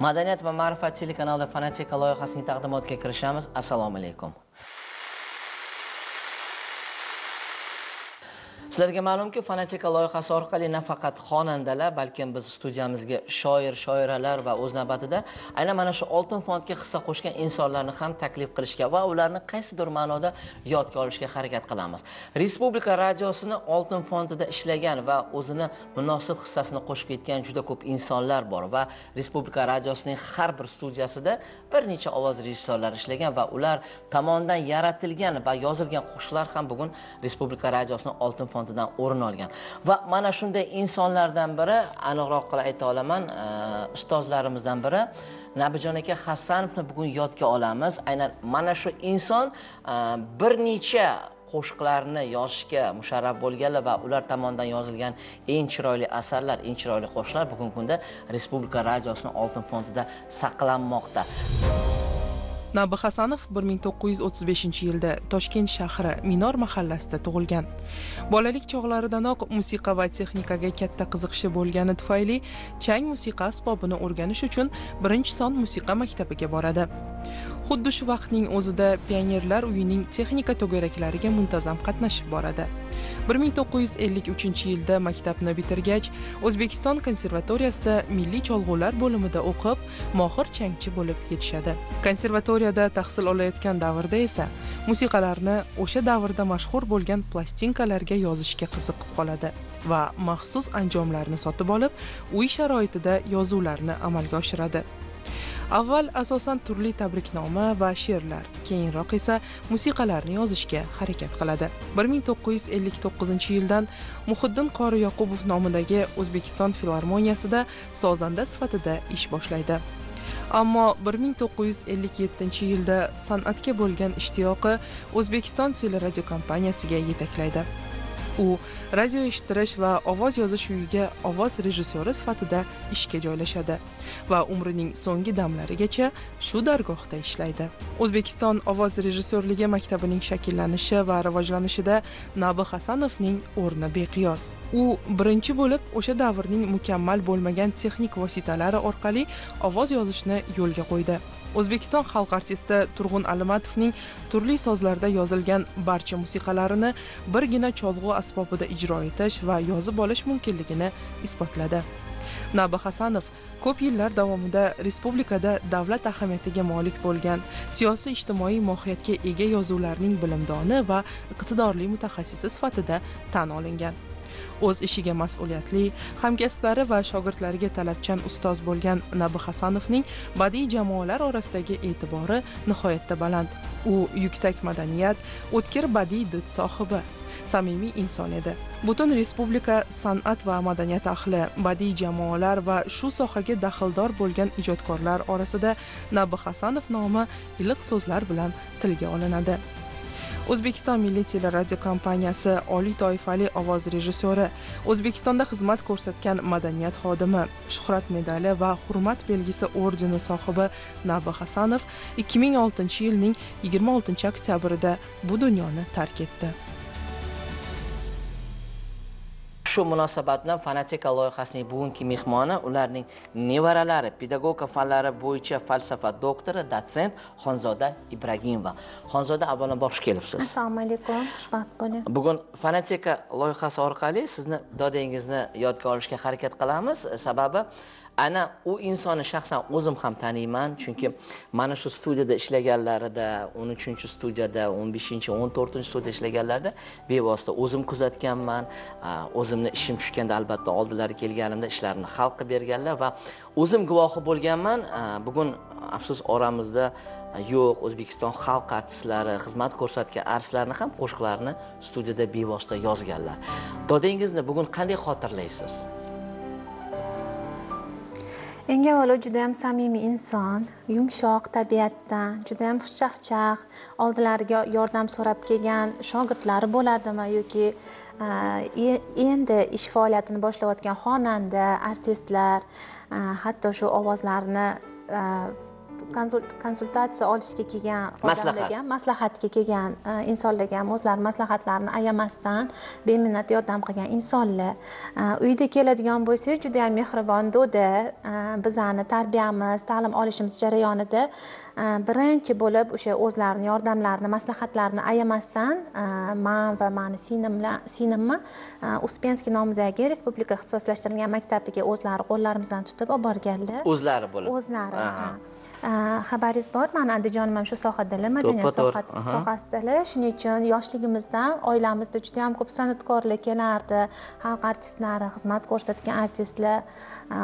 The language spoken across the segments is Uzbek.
madaniyat va ma'rifat telekanalida fonetika loyihasining taqdimotiga kirishamiz. Assalomu alaykum. Sizlarga ma'lumki fonetika loyihasi orqali nafaqat xonandalar balkim biz studiyamizga shoir shoiralar va o'z navbatida aynan mana shu oltin fondga hissa qo'shgan insonlarni ham taklif qilishga va ularni qaysidir ma'noda yodga olishga harakat qilamiz. Respublika radiosini oltin fondida ishlagan va o'zini munosib hissasini qo'shib ketgan juda ko'p insonlar bor va respublika radiosining har bir studiyasida bir necha ovoz rejissyorlari ishlagan va ular tomonidan yaratilgan va yozilgan qo'shiqlar ham bugun respublika radiosini oltin fond fondidan o'rin olgan. Va mana shunday insonlardan biri aniqroq qilib ayta olaman e, ustozlarimizdan biri nabijon aka hasanovni bugun yodga olamiz. Aynan mana shu inson e, bir necha qo'shiqlarni yozishga musharraf bo'lganlar va ular tomonidan yozilgan eng chiroyli asarlar eng chiroyli qo'shiqlar bugungi kunda respublika radiosini oltin fondida saqlanmoqda. Nabi hasanov 1935 yilda toshkent shahri minor mahallasida tug'ilgan. Bolalik chog'laridanoq musiqa va texnikaga katta qiziqishi bo'lgani tufayli chang musiqa asbobini o'rganish uchun birinchi son musiqa maktabiga boradi. Xuddi shu vaqtning o'zida pionerlar uyining texnika to'garaklariga muntazam qatnashib boradi. 1953 yilda maktabni bitirgach o'zbekiston konservatoriyasida milliy cholg'ular bo'limida o'qib mohir changchi bo'lib yetishadi. Konservatoriyada tahsil olayotgan davrda esa musiqalarni o'sha davrda mashhur bo'lgan plastinkalarga yozishga qiziqib qoladi va maxsus anjomlarni sotib olib uy sharoitida yozuvlarni amalga oshiradi. Avval asosan turli tabriknoma va she'rlar keyinroq esa musiqalarni yozishga harakat qiladi. 1959 yildan muhiddin qori yoqubov nomidagi o'zbekiston filarmoniyasida sozanda sifatida ish boshlaydi. Ammo 1957 yilda san'atga bo'lgan ishtiyoqi o'zbekiston teleradiokompaniyasiga yetaklaydi. U radio eshittirish va ovoz yozish uyiga ovoz rejissyori sifatida ishga joylashadi va umrining so'nggi damlarigacha shu dargohda ishlaydi. O'zbekiston ovoz rejissyorligi maktabining shakllanishi va rivojlanishida nabi hasanovning o'rni beqiyos. U birinchi bo'lib o'sha davrning mukammal bo'lmagan texnik vositalari orqali ovoz yozishni yo'lga qo'ydi. O'zbekiston xalq artisti turg'un alimatovning turli sozlarda yozilgan barcha musiqalarini birgina cholg'u asbobida ijro etish va yozib olish mumkinligini isbotladi. Nabi hasanov ko'p yillar davomida respublikada davlat ahamiyatiga molik bo'lgan siyosiy ijtimoiy mohiyatga ega yozuvlarning bilimdoni va iqtidorli mutaxassisi sifatida tan olingan. O'z ishiga mas'uliyatli hamkasblari va shogirdlariga talabchan ustoz bo'lgan nabi hasanovning badiiy jamoalar orasidagi e'tibori nihoyatda baland. U yuksak madaniyat o'tkir badiiy did sohibi samimiy inson edi. Butun respublika san'at va madaniyat ahli badiiy jamoalar va shu sohaga daxldor bo'lgan ijodkorlar orasida nabi hasanov nomi iliq so'zlar bilan tilga olinadi. O'zbekiston milliy teleradiokompaniyasi oliy toifali ovoz rejissyori o'zbekistonda xizmat ko'rsatgan madaniyat xodimi shuhrat medali va hurmat belgisi ordeni sohibi nabi hasanov 2006 yilning 26 oktyabrida bu dunyoni tark etdi. Shu munosabat bilan fonetika loyihasining bugungi mehmoni ularning nevaralari pedagogika fanlari bo'yicha falsafa doktori dotsent xonzoda ibragimova. Xonzoda avvalambor xush kelibsiz. Assalomu alaykum xushvaqt bo'ling. Bugun fonetika loyihasi orqali sizni dodingizni yodga olishga harakat qilamiz. Sababi ana u insonni shaxsan o'zim ham taniyman chunki mana shu studiyada ishlaganlarida o'n uchinchi studiyada o'n beshinchi o'n to'rtinchi studiyada ishlaganlarida bevosita o'zim kuzatganman. O'zimni ishim tushganda albatta oldilari kelganimda ishlarini hal qilib berganlar va o'zim guvohi bo'lganman. Bugun afsus oramizda yo'q o'zbekiston xalq artistlari xizmat ko'rsatgan artistlarni ham qo'shiqlarini studiyada bevosita yozganlar. Dodingizni bugun qanday xotirlaysiz? Eng avvalo juda yam samimiy inson yumshoq tabiatdan judayam xushchaqchaq oldilariga yordam so'rab kelgan shogirdlari bo'ladimi yoki e, endi ish faoliyatini boshlayotgan xonanda artistlar hatto shu ovozlarni konsultatsiya olishga kelgan odamlarga maslahatga kelgan e, insonlarga ham o'zlari maslahatlarini ayamasdan beminnat yordam qilgan insonlar E, uyda keladigan bo'lsak juda yam mehribon do'da e, bizani tarbiyamiz ta'lim olishimiz jarayonida birinchi bo'lib o'sha o'zlarini yordamlarini maslahatlarini ayamasdan man va mani singlimni uspenskiy nomidagi respublika ixtisoslashtirilgan maktabiga o'zlari qo'llarimizdan tutib olib borganlar. O'zlari bo'lib. O'zlari ha xabaringiz bor mani andijonim ham shu sohadalar madaniyat sohasidalar shuning uchun yoshligimizdan oilamizda juda yam ko'p san'atkorlar kelardi xalq artistlari xizmat ko'rsatgan artistlar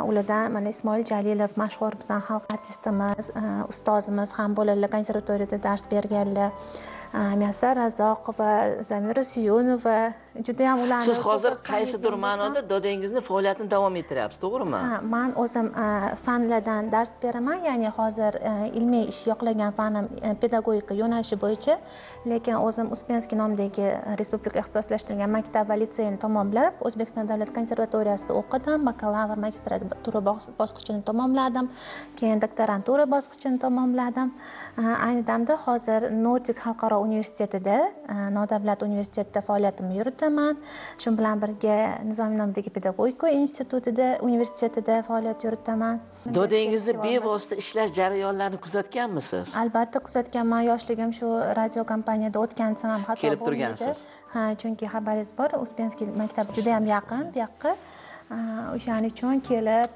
ulardan mana ismoil jalilov mashhur bizani xalq artistimiz ustozimiz ham bo'ladilar konservatoriyada dars berganlar Muyassar razzoqova zamira suyunova judayam ularni siz hozir qaysidir ma'noda dodangizni faoliyatini davom ettiryapsiz to'g'rimi? Ha, man o'zim fanlardan dars beraman ya'ni hozir ilmiy ish yoqlagan fanim pedagogika yo'nalishi bo'yicha lekin o'zim uspenskiy nomidagi respublika ixtisoslashtirilgan maktab va litseyni tamomlab o'zbekiston davlat konservatoriyasida o'qidim bakalavr magistratura bos- bosqichini tamomladim keyin doktorantura bosqichini tamomladim. Ayni damda hozir nordik xalqaro universitetida e, nodavlat universitetida faoliyatimni yuritaman. Shu bilan birga nizomiy nomidagi pedagogika institutida universitetida faoliyat yuritaman. Dodangizni bevosita ishlash jarayonlarini kuzatganmisiz? Albatta kuzatganman. Yoshligim shu radio kompaniyada o'tgan desam ham xato Kelib turgansiz. ha chunki xabaringiz bor. Uspenskiy maktabi juda yam yaqin bu yoqqa o'shaning uchun kelib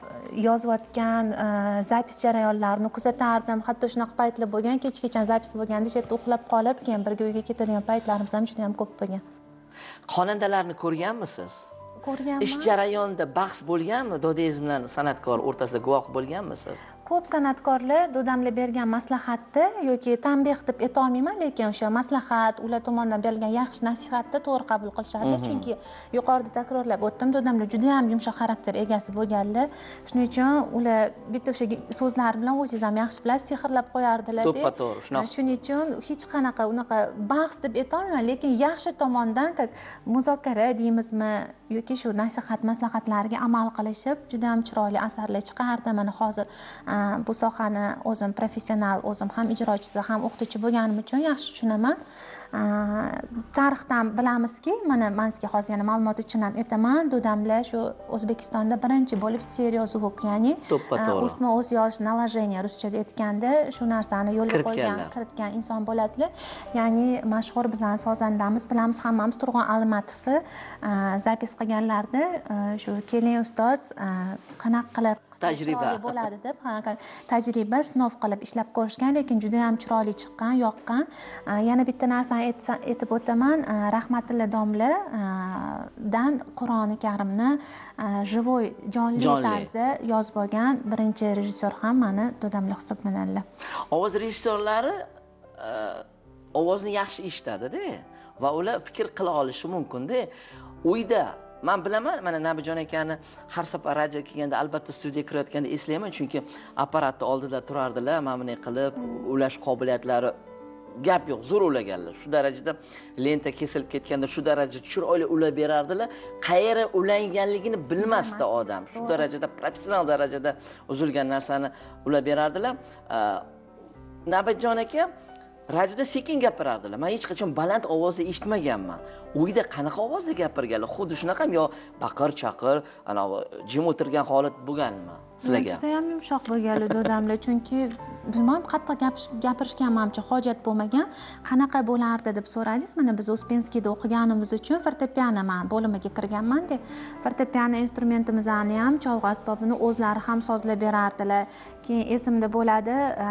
yozayotgan a, zapis jarayonlarini kuzatardim. Hatto shunaqa paytlar bo'lgan kechgacha zapis bo'lganda shu yerda uxlab qolib keyin birga uyga ketadigan paytlarimiz ham juda yam ko'p bo'lgan. Xonandalarni ko'rganmisiz? Ko'rganman. Ish jarayonida bahs bo'lganmi? Dodangiz bilan san'atkor o'rtasida guvoh bo'lganmisiz ko'p san'atkorlar do'damlar bergan maslahatni yoki tanbeh deb aytolmayman lekin o'sha maslahat ular tomonidan berilgan yaxshi nasihatni to'g'ri qabul qilishadi. Chunki yuqorida takrorlab o'tdim do'damlar juda yam yumshoq xarakter egasi bo'lganlar. Shuning uchun ular bitta o'sha so'zlar bilan o'zingiz ham yaxshi bilasiz sehrlab qo'yardilar To'ppa-to'g'ri, shunaqa. shuning uchun hech qanaqa unaqa bahs deb aytolmayman lekin yaxshi tomondan как muzokara deymizmi yoki shu nasihat maslahatlariga amal qilishib juda ham chiroyli asarlar chiqardi mana hozir bu sohani o'zim professional o'zim ham ijrochisi ham o'qituvchi bo'lganim uchun yaxshi tushunaman tarixdan bilamizki mana man sizga hozir yana ma'lumot uchun ham aytaman do'damlar shu o'zbekistonda birinchi bo'lib stereo zvuk ya'ni To'ppa-to'g'ri. a, ustma o'z yosh naложение ruschada aytganda shu narsani yo'lga qo'ygan kiritgan inson bo'ladilar ya'ni mashhur bizani sozandamiz bilamiz hammamiz turg'un almatovni zapis qilganlarida shu keling ustoz qanaqa qilib Tajriba. bo'ladi deb tajriba sinov qilib ishlab ko'rishgan lekin juda yam chiroyli chiqqan yoqqan. Yana bitta narsani aytib o'taman. Rahmatilla domla a, dan qur'oni karimni живой jonli tarzda yozib olgan birinchi rejissyor ham mani do'damlar hisoblanadilar ovoz rejissyorlari e, ovozni yaxshi eshitadida va ular fikr qila olishi mumkinda uyda man bilaman mana nabijon akani har safar radio kelganda albatta studiyaga kirayotganda eslayman chunki apparatni oldida turardilar mana bunday qilib ulash qobiliyatlari gap yo'q zo'r ulaganlar. Shu darajada lenta kesilib ketganda shu darajada chiroyli ulab berardilar. Qayeri ulanganligini bilmasdi odam. Shu darajada professional darajada uzilgan narsani ulab berardilar. A, nabitjon aka radioda sekin gapirardilar. Man hech qachon baland ovozda eshitmaganman. Uyda qanaqa ovozda gapirganlar? Xuddi shunaqami yo baqir chaqir anavi jim o'tirgan holat bo'lganmi? Sizlarga? Judayam yumshoq bo'lganlar do'damlar. Chunki bilmam qattiq gapirishgan manimcha hojat bo'lmagan. Qanaqa bo'lardi deb so'radingiz mana biz uspenskiyda o'qiganimiz uchun fortepiano man bo'limiga kirganmanda fortepiano instrumentimizni ham cholg'u asbobini o'zlari ham sozlab berardilar. Keyin esimda bo'ladi e,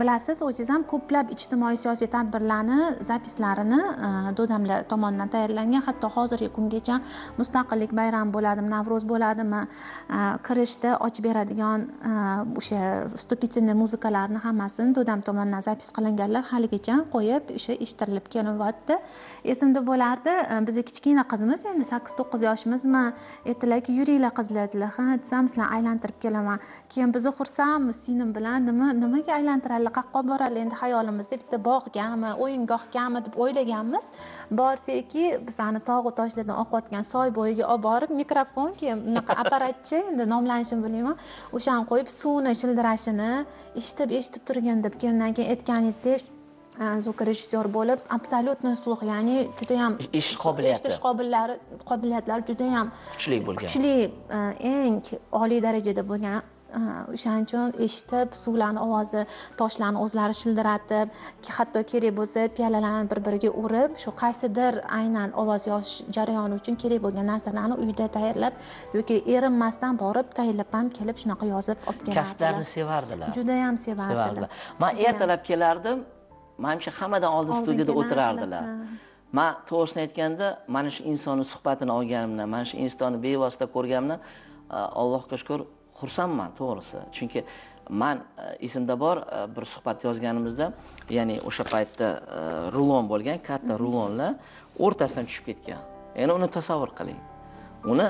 bilasiz o'zingiz ham ko'plab ijtimoiy siyosiy tadbirlarni zapislarini e, do'damlar tomonidan tayyorlangan. Hatto hozirgi kungacha mustaqillik bayrami bo'ladimi navro'z bo'ladimi e, kirishda ochib beradigan o'sha вступительный muzikalarni hammasini do'dam tomonidan zapis qilinganlar haligacha qo'yib o'sha eshittirilib kelyapti esimda bo'lardi e, bizni kichkina qizimiz endi sakkiz to'qqiz yoshimizmi? Aytdilarki yuringlar qizlar dedilar. Ha desam sizlarni aylantirib kelaman. Keyin bizni xursandmiz singlim bilan. Nima nimaga aylantiradi allaqayoqqa boradilar endi xayolimizda bitta bog'gami o'yingohgami deb o'ylaganmiz. Borsaki bizani tog'u toshlardan oqayotgan soy bo'yiga olib borib mikrofon keyin unaqa apparatchi endi nomlanishini bilmayman o'shani qo'yib suvni shildirashini eshitib eshitib keyin undan keyin aytganingizdek звукорежиссер bo'lib абсолютно слух ya'ni judayam eshitish qobiliyati. Eshitish qobiliyatlari judayam kuchli bo'lgan. kuchli e, eng oliy darajada bo'lgan e, o'shaning uchun eshitib suvlarni ovozi toshlarni o'zlari shildiratib hatto kerak bo'lsa piyolalarni bir biriga urib shu qaysidir aynan ovoz yozish jarayoni uchun kerak bo'lgan narsalarni uyda tayyorlab yoki erinmasdan borib tayyorlab ham kelib shunaqa yozib olib kelardilar kasblarini sevardilar. Judayam sevardilar. Man ertalab kelardim manimcha hammadan oldin studiyada o'tirardilar. man to'g'risini aytganda mana shu insonni suhbatini olganimdan mana shu insonni bevosita ko'rganimdan allohga shukur xursandman to'g'risi. Chunki man a, esimda bor a, bir suhbat yozganimizda ya'ni o'sha paytda a, rulon bo'lgan katta rulonlar o'rtasidan tushib ketgan. Endi uni tasavvur qiling. Uni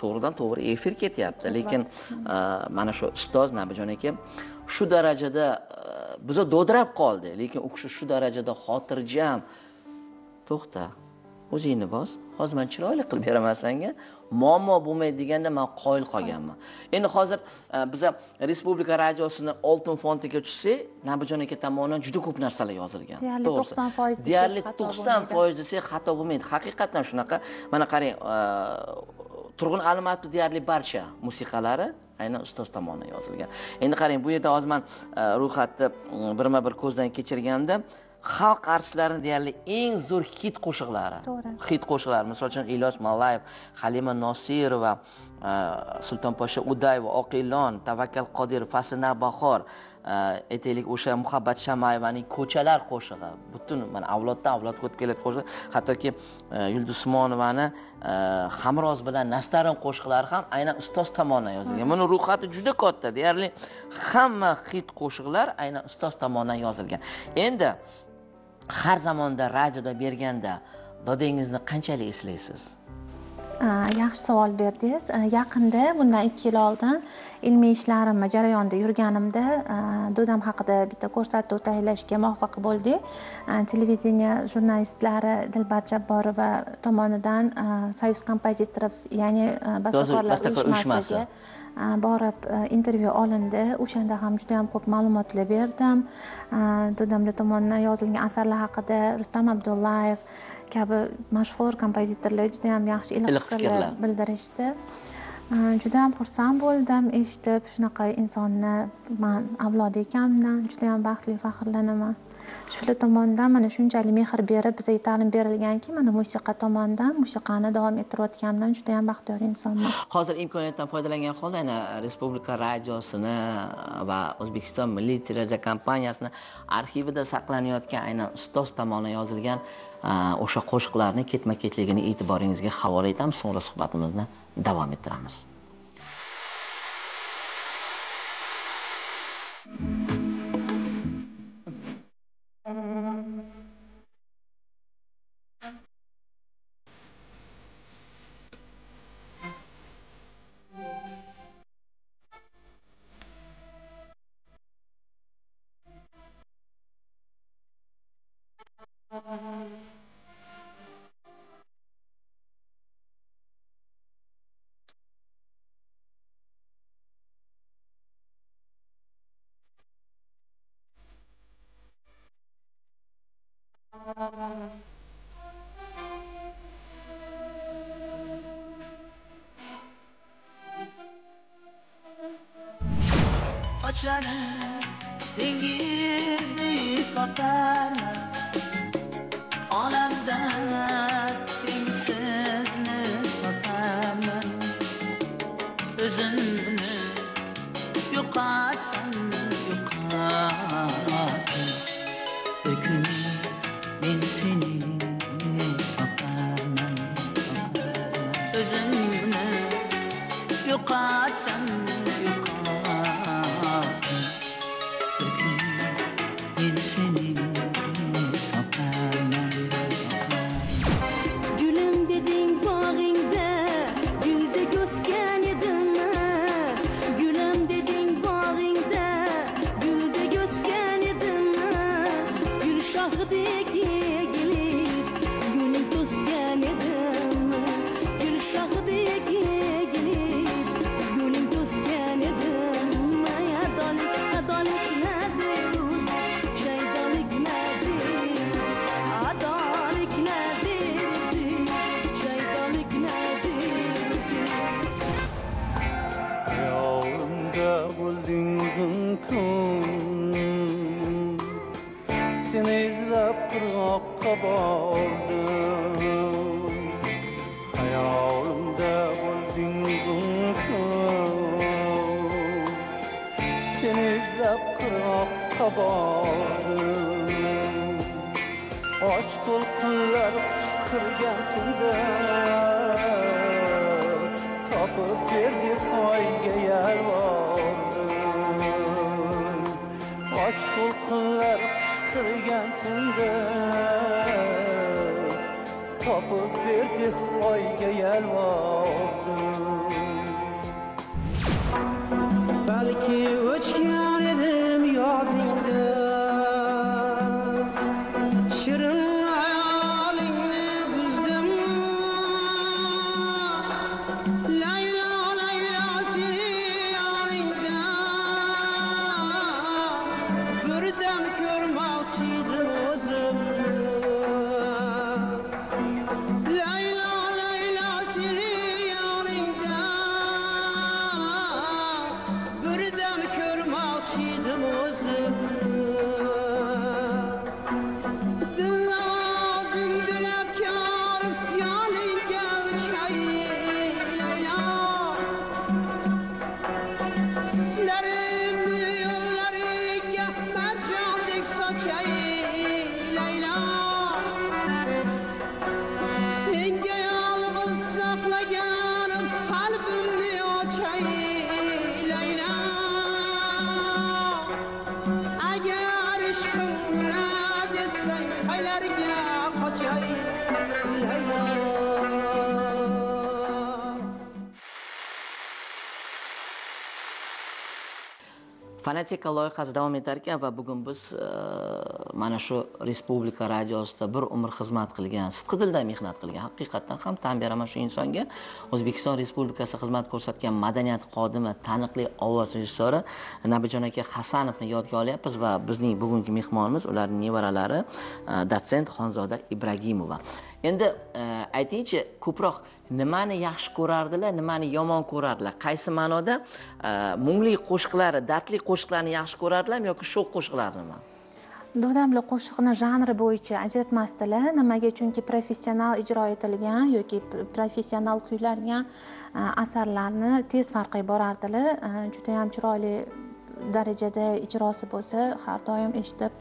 to'g'ridan to'g'ri efir ketyapti. Lekin a, mana shu ustoz nabijon aka shu darajada biza do'dirab qoldi. Lekin u kishi shu darajada xotirjam. To'xta o'zingni bos. Hozir man chiroyli qilib beraman sanga muammo bo'lmaydi deganda man qoyil qolganman. Endi hozir e, biza respublika radiosini oltin fondiga tushsak nabijon aka tomonidan juda ko'p narsalar yozilgan. Deyarli. 90% desangiz deyarli to'qson foiz desak xato bo'lmaydi. Haqiqatdan shunaqa. Mana qarang e, turg'un alimatov deyarli barcha musiqalari aynan ustoz tomonidan yozilgan. Endi qarang bu yerda hozir man e, ro'yxatni mm, birma bir ko'zdan kechirganda xalq artistlarini deyarli eng zo'r hit qo'shiqlari. To'g'ri. hit qo'shiqlari misol uchun ilyos mallayev halima nosirova e, sultonposhsha udayeva oqilon tavakkal qodirov fasl bahor e, aytaylik o'sha muhabbat shamayevaning ko'chalar qo'shig'i. Butun mana avloddan avlodga o'tib kelayotgan qo'shiq. Hattoki e, yulduz usmonovani e, hamroz bilan nastarin qo'shiqlari ham aynan ustoz tomonidan yozilgan. Buni ro'yxati juda katta. Deyarli hamma hit qo'shiqlar aynan ustoz tomonidan yozilgan. Endi har zamonda radioda berganda dodangizni qanchalik eslaysiz? Yaxshi savol berdingiz. Yaqinda bundan ikki yil oldin ilmiy ishlarimni jarayonida yurganimda dodam haqida bitta ko'rsatuv tayyorlashga muvaffaq bo'ldik televideniya jurnalistlari dilbar jabborova tomonidan soyuz kompozitorov ya'ni bastakorlar Bastakor uyushmasi. uyushmasiga borib intervyu olindi. O'shanda ham juda yam ko'p ma'lumotlar berdim. Dodamlar tomonidan yozilgan asarlar haqida rustam abdullayev kabi mashhur kompozitorlar juda yam yaxshi iliq fikrlar. bildirishdi juda yam xursand bo'ldim eshitib shunaqa insonni man avlodi ekanimdan juda yam baxtli faxrlanaman shular tomonidan mana shunchalik mehr berib bizga ta'lim berilganki mana musiqa tomonidan musiqani davom ettirayotganimdan juda yam baxtiyor insonman. Hozir imkoniyatdan foydalangan holda yana respublika radiosini va o'zbekiston milliy teleradiokompaniyasini kompaniyasini arxivida saqlanayotgan aynan ustoz tomonidan yozilgan o'sha qo'shiqlarni ketma ketligini e'tiboringizga havola etamiz. So'ngra suhbatimizni davom ettiramiz. Sochlari dengizni tortarman tapıp verdi oyga yalvardı balki o'chgan fonetika loyihasi davom etar ekan va bugun biz e, mana shu respublika radiosida bir umr xizmat qilgan sidqi dildan mehnat qilgan haqiqatdan ham tan beraman shu insonga o'zbekiston respublikasi xizmat ko'rsatgan madaniyat xodimi taniqli ovoz rejissyori nabijon aka hasanovni yodga olyapmiz va bizning bugungi mehmonimiz ularning nevaralari dotsent xonzoda ibragimova endi e, aytingchi ko'proq nimani yaxshi ko'rardilar nimani yomon ko'rardilar? Qaysi ma'noda? E, mungli qo'shiqlari dardli qo'shiqlarni yaxshi ko'rardilarmi yoki sho'x qo'shiqlarnimi dodamli qo'shiqni janri bo'yicha ajratmasdilar. Nimaga? Chunki professional ijro etilgan yoki professional kuylangan e, asarlarni tez farqlay borardilar. Judayam chiroyli darajada ijrosi bo'lsa har doim eshitib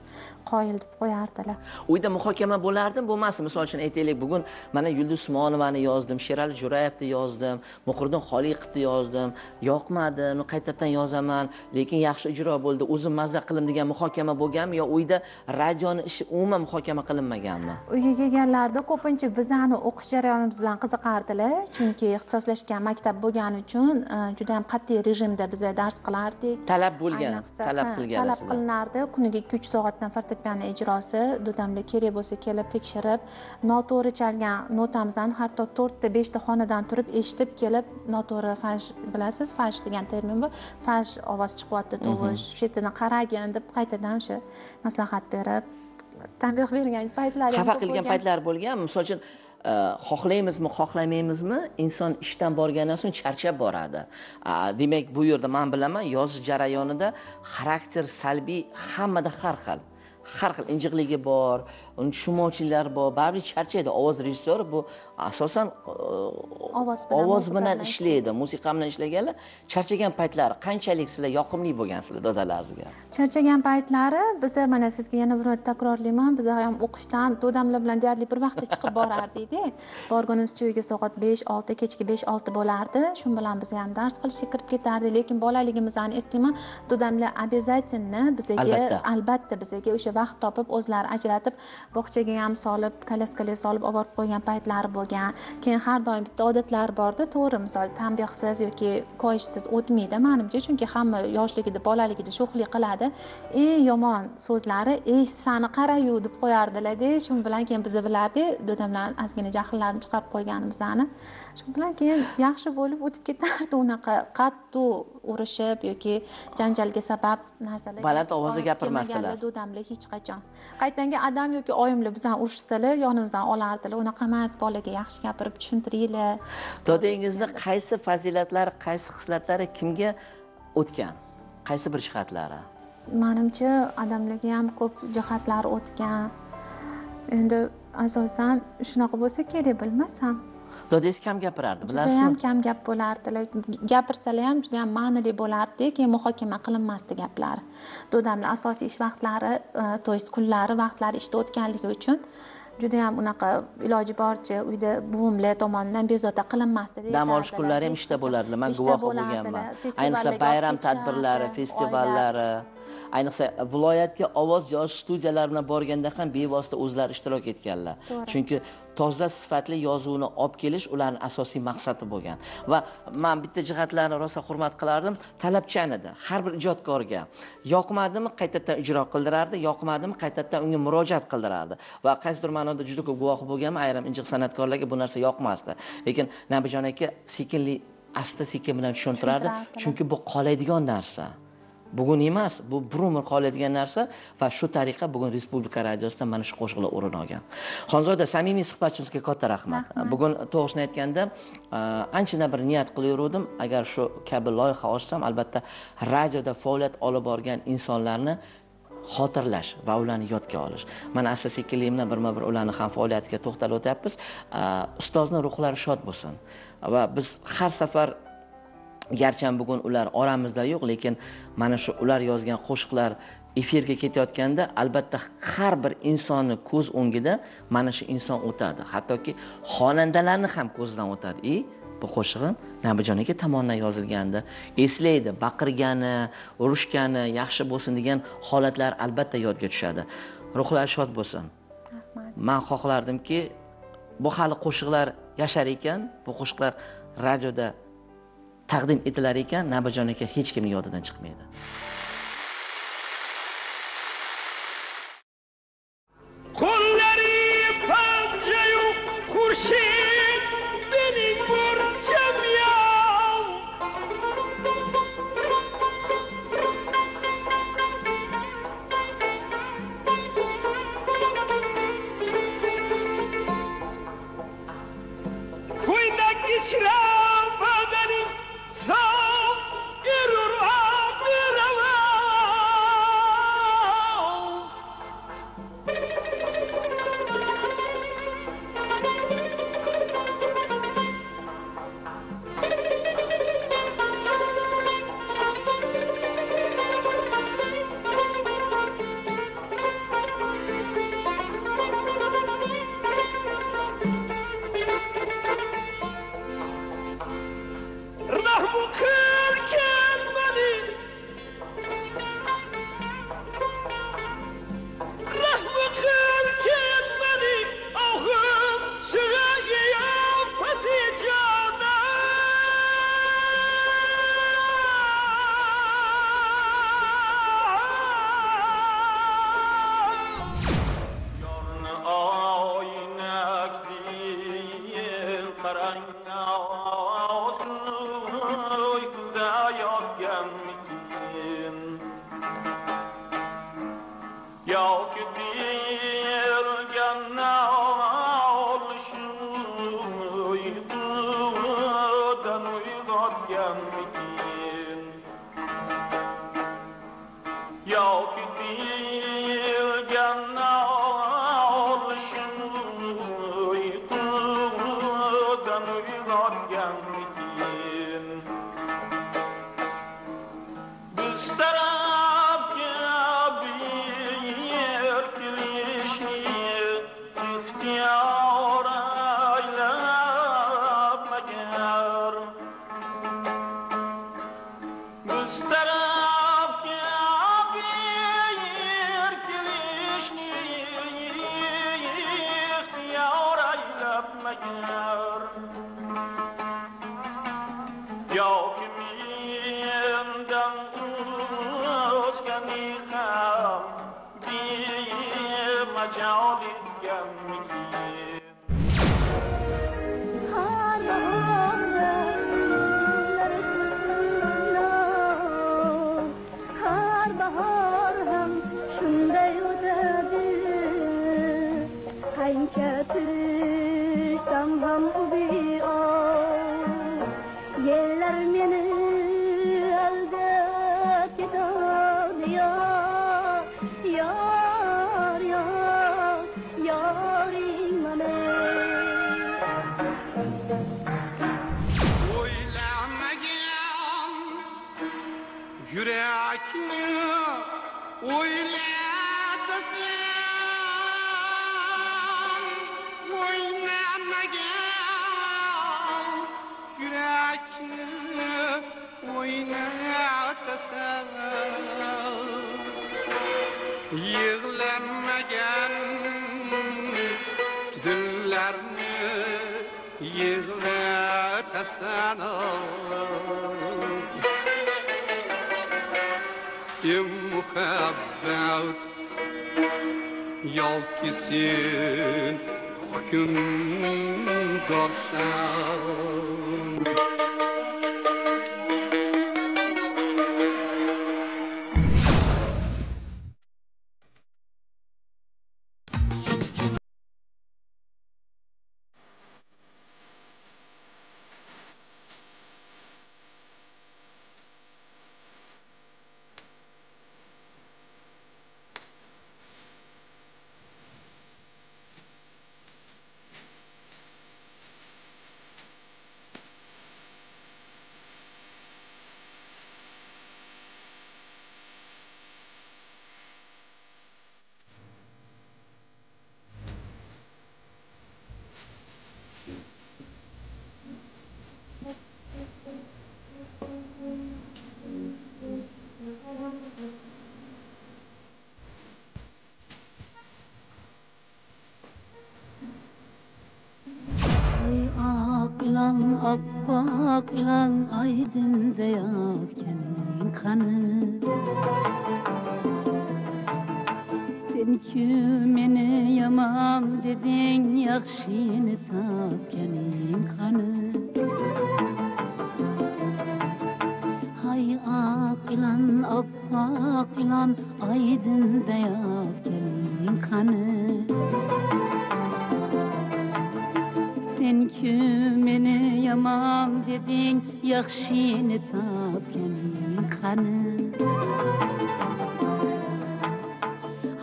qoyil deb qo'yardilar. Uyda muhokama bo'lardimi bo'lmasmi misol uchun aytaylik bugun mana yulduz usmonovani yozdim sherali jo'rayevni yozdim muhriddin xoliqovni yozdim. Yoqmadi uni qaytadan yozaman lekin yaxshi ijro bo'ldi. O'zim mazza qildim degan muhokama bo'lganmi yo uyda radioni ishi umuman muhokama qilinmaganmi? Uyga kelganlarida ko'pincha bizani o'qish jarayonimiz bilan qiziqardilar chunki ixtisoslashgan maktab bo'lgani uchun e, juda yam qat'iy rejimda biza dars qilardik. Talab bo'lgan talab ha, qilganlar talab qilinardi. Kuniga ikki uch soatdan fortepiano ijrosi dodamda kerak bo'lsa kelib tekshirib noto'g'ri chalgan notamizni hatto to'rtta beshta xonadan turib eshitib kelib noto'g'ri falsh bilasiz falsh degan termin bor falsh ovoz chiqyapti tovush shu yerdan qaragin deb qaytadan o'sha maslahat berib tanbeh bergan paytlari ham xafa qilgan paytlar bo'lgan. Misol uchun Э, xohlaymizmi xohlamaymizmi? Inson ishdan borgandan so'ng charchab boradi. Demak bu yerda man bilaman yozish jarayonida xarakter salbiy hammada har xil. Har xil injiqligi bor uni tushunmovchiliklari bor. Baribir charchaydi ovoz rejissyori bu asosan e, Ovoz bilan, ovoz bilan ishlaydi. Musiqa bilan ishlaganlar charchagan paytlari qanchalik sizlar yoqimli bo'lgansizlar dodalaringizga charchagan paytlari biza mana sizga yana bir marta takrorlayman. Biz ham o'qishdan to'damlar bilan deyarli bir vaqtda chiqib borardikda borgunimizcha uyga soat besh olti kechki besh olti bo'lardi. Shu bilan biz ham dars qilishga kirib ketardik lekin bolaligimizni eslayman to'damlar обязательно bizaga? Albatta bizaga o'sha vaqt topib o'zlari ajratib bog'chaga ham solib kolyaskaga solib olib borib qo'ygan paytlari bo'lgan. Keyin har doim bitta odatlari borda to'g'ri misol tanbehsiz yoki koyishsiz o'tmaydi manimcha chunki hamma yoshligida bolaligida sho'xlik qiladi. Eng yomon so'zlari ey sani qarayu deb qo'yardilarda shu bilan keyin biza bilardik dadamlar ozgina jahllarini chiqarib qo'yganimizni shu bilan keyin yaxshi bo'lib o'tib ketardi unaqa qattiq urushib yoki janjalga sabab narsalar Baland ovozda gapirmasdilar. dadamlar hech qachon. Qaytanga adam yoki oyimlar bizani urishsalar yonimizdan olardilar. Unaqa emas bolaga yaxshi gapirib tushuntiringlar. Dodangizni qaysi fazilatlari qaysi xislatlari kimga o'tgan? Qaysi bir jihatlari? Manimcha adamlarga ham ko'p jihatlari o'tgan. Endi asosan shunaqa bo'lsa kerak bilmasam dodangiz kam gapirardi judayam bilasizmi? kam gap bo'lardilar gapirsalar ham judayam ma'nili bo'lardi keyin muhokama qilinmasdi gaplari dadamni asosiy ish vaqtlari e, to'y kunlari vaqtlari ishda o'tganligi uchun judayam unaqa iloji boricha uyda buvimlar tomonidan bezovta qilinmasdi dam olish kunlari ham ishda bo'lardilar man guvohi bo'lardilar. bo'lganman. ayniqsa bayram tadbirlari festivallari ayniqsa viloyatga ovoz yozish studiyalari bilan borganda ham bevosita o'zlari ishtirok etganlar. Chunki toza sifatli yozuvni olib kelish ularni asosiy maqsadi bo'lgan. Va man bitta jihatlarini rosa hurmat qilardim. Talabchan edi har bir ijodkorga yoqmadimi qaytadan ijro qildirardi yoqmadimi qaytadan unga murojaat qildirardi. Va qaysidir ma'noda juda ko'p guvohi bo'lganman ayrim injiq san'atkorlarga bu narsa yoqmasdi. Lekin nabijon aka sekinlik asta sekin bilan tushuntirardi. Chunki bu qoladigan narsa bugun emas bu bir umr qoladigan narsa va shu tariqa bugun respublika radiosida mana shu qo'shiqlar o'rin olgan. Xonzoda samimiy suhbatingizga katta rahmat. Bugun to'g'risini aytganda a, anchagina bir niyat qilaverdim agar shu kabi loyiha ochsam albatta radioda faoliyat olib borgan insonlarni xotirlash va ularni yodga olish. Mana asta bilan birma bir ularni ham faoliyatiga to'xtalib o'tyapmiz. A, ustozni ruhlari shod bo'lsin. Va biz har safar garchi bugun ular oramizda yo'q lekin mana shu ular yozgan qo'shiqlar efirga ketayotganda albatta har bir insonni ko'z o'ngida mana shu inson o'tadi. Hattoki xonandalarni ham ko'zidan o'tadi. И bu qo'shig'im nabijon aka tomonidan yozilgandi. Eslaydi baqirgani urushgani yaxshi bo'lsin degan holatlar albatta yodga tushadi. Ruhlari shod bo'lsin. Rahmat. Man xohlardimki bu hali qo'shiqlar yashar ekan bu qo'shiqlar radioda taqdim etilar ekan nabijon aka hech kimni yodidan chiqmaydi. köpürüş damlam ubi oynatasan Yığlanmagan dillarni yig'latasan im muhabbat yoki sen hukmdorsan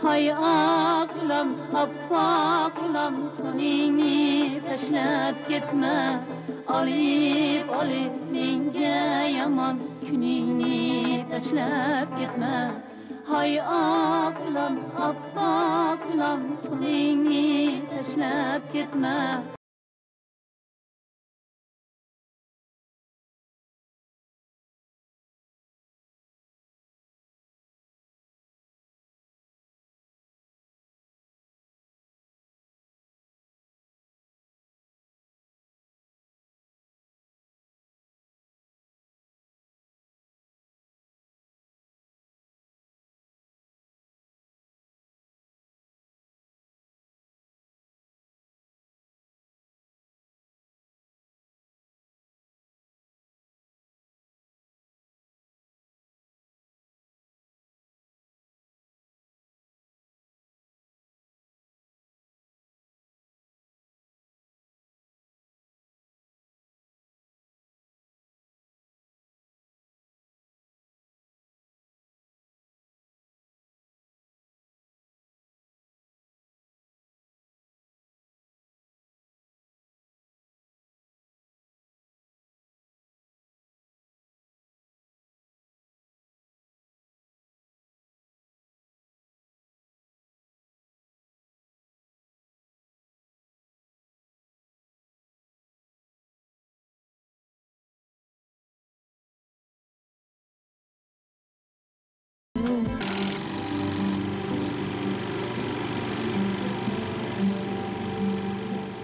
hoy oqlom oppoqlom qo'lingni tashlab ketma. Olib olib menga yomon kuningni tashlab ketma. Hoy oqlom oppoqlom qo'lingni tashlab ketma.